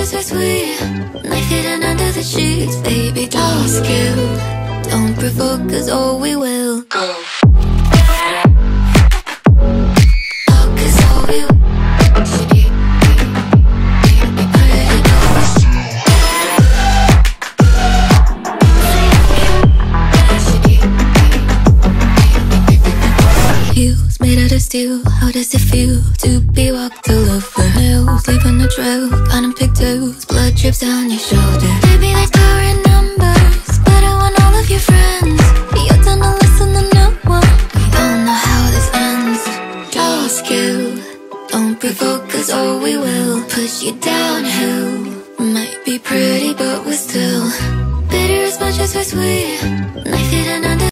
as we're sweet Knife hidden under the sheets Baby, ask you Don't provoke us or we will. Go. Made out of steel. How does it feel to be walked all over? Nails leaving a trail, counting. Blood drips down your shoulder. Baby, there's power in numbers, but I want all of your friends. You're done to listen to no one. We all know how this ends. Ask you, don't provoke us or we will push you downhill. Might be pretty, but we're still bitter as much as we're sweet. Knife hidden